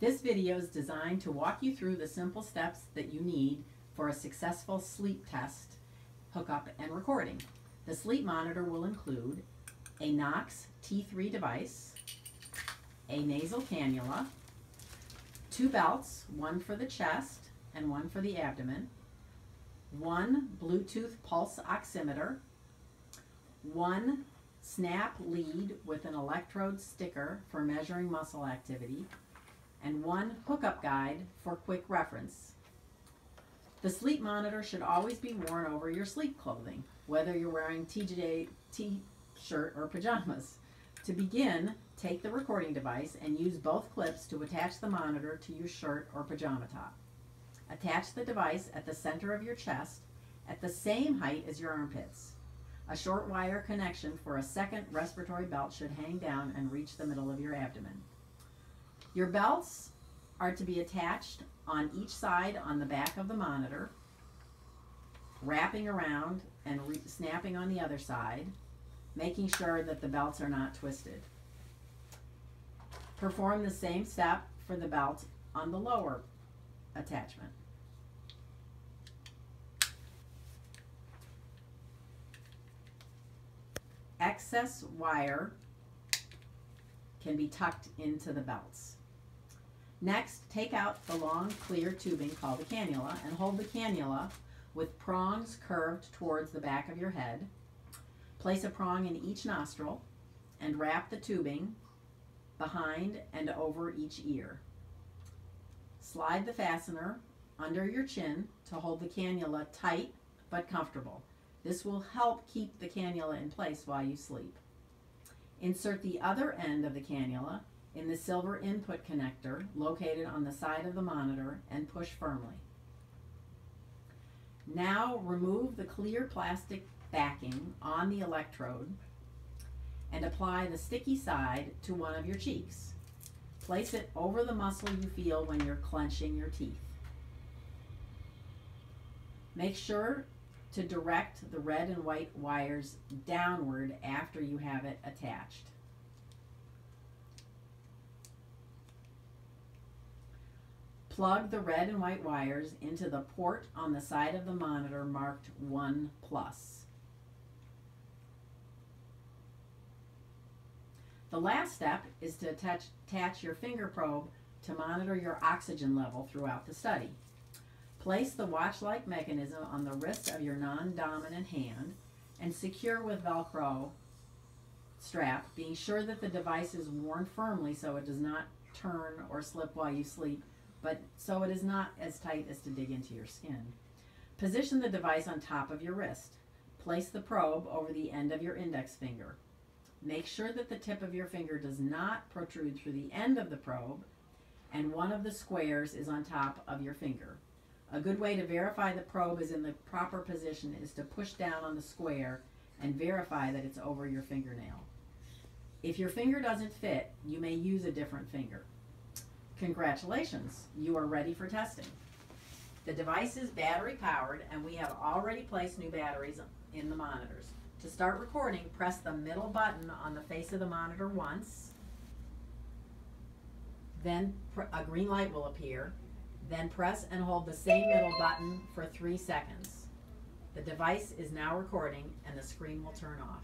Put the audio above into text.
This video is designed to walk you through the simple steps that you need for a successful sleep test, hookup, and recording. The sleep monitor will include a NOX T3 device, a nasal cannula, two belts, one for the chest and one for the abdomen, one Bluetooth pulse oximeter, one snap lead with an electrode sticker for measuring muscle activity, and one hookup guide for quick reference. The sleep monitor should always be worn over your sleep clothing, whether you're wearing t-shirt or pajamas. To begin, take the recording device and use both clips to attach the monitor to your shirt or pajama top. Attach the device at the center of your chest at the same height as your armpits. A short wire connection for a second respiratory belt should hang down and reach the middle of your abdomen. Your belts are to be attached on each side on the back of the monitor, wrapping around and snapping on the other side, making sure that the belts are not twisted. Perform the same step for the belt on the lower attachment. Excess wire can be tucked into the belts. Next, take out the long clear tubing called the cannula and hold the cannula with prongs curved towards the back of your head. Place a prong in each nostril and wrap the tubing behind and over each ear. Slide the fastener under your chin to hold the cannula tight but comfortable. This will help keep the cannula in place while you sleep. Insert the other end of the cannula in the silver input connector located on the side of the monitor and push firmly. Now remove the clear plastic backing on the electrode and apply the sticky side to one of your cheeks. Place it over the muscle you feel when you're clenching your teeth. Make sure to direct the red and white wires downward after you have it attached. Plug the red and white wires into the port on the side of the monitor marked 1 plus. The last step is to attach, attach your finger probe to monitor your oxygen level throughout the study. Place the watch-like mechanism on the wrist of your non-dominant hand and secure with Velcro strap, being sure that the device is worn firmly so it does not turn or slip while you sleep, but so it is not as tight as to dig into your skin. Position the device on top of your wrist. Place the probe over the end of your index finger. Make sure that the tip of your finger does not protrude through the end of the probe and one of the squares is on top of your finger. A good way to verify the probe is in the proper position is to push down on the square and verify that it's over your fingernail. If your finger doesn't fit, you may use a different finger. Congratulations, you are ready for testing. The device is battery powered and we have already placed new batteries in the monitors. To start recording, press the middle button on the face of the monitor once. Then a green light will appear. Then press and hold the same middle button for three seconds. The device is now recording and the screen will turn off.